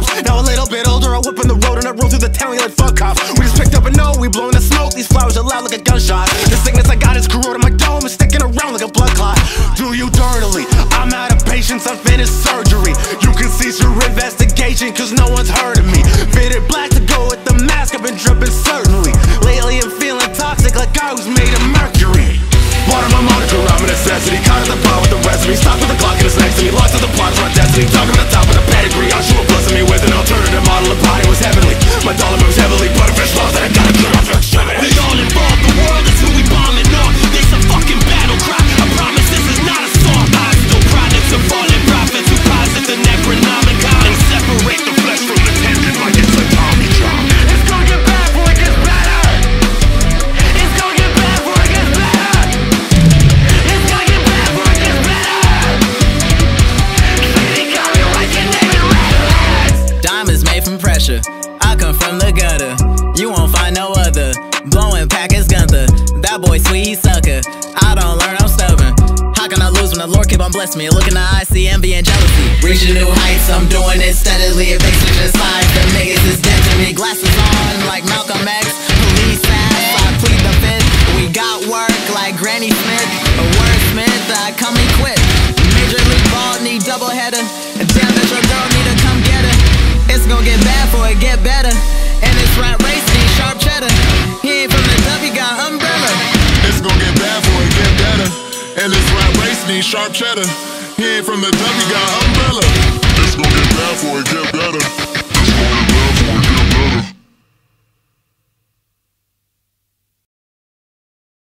little bit older, I whip on the road and I roll through the town, like fuck cops. We just picked up a note, we blowing the smoke, these flowers are loud like a gunshot. The sickness I got is corroding my dome, it's sticking around like a blood clot. Do you dirtily? I'm out of patience, I'm finished surgery. You can cease your investigation, cause no one's heard of me. Fitted black from the gutter. You won't find no other. Blowing packets Gunther. That boy sweet, he sucker. I don't learn, I'm stubborn. How can I lose when the Lord keep on blessing me? Look in the eyes, see envy and jealousy. Reaching new heights, I'm doing it steadily. It makes just signs. The niggas is dead to me. Glasses on like Malcolm X. Police ass, I plead the fifth. We got work like Granny Smith. A wordsmith, I come equipped. Major league ball need double lean, sharp cheddar. He ain't from the W, got umbrella. It's gonna get bad for it, get better.